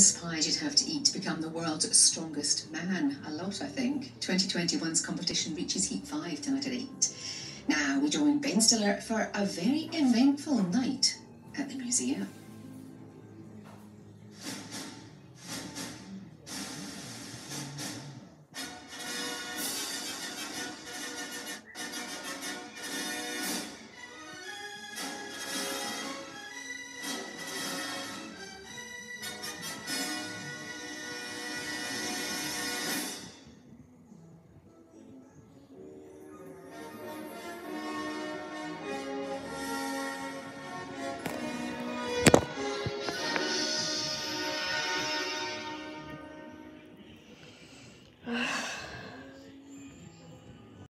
inspired you'd have to eat to become the world's strongest man? A lot, I think. 2021's competition reaches Heat 5 tonight at 8. Now we join Ben Stiller for a very eventful night at the museum.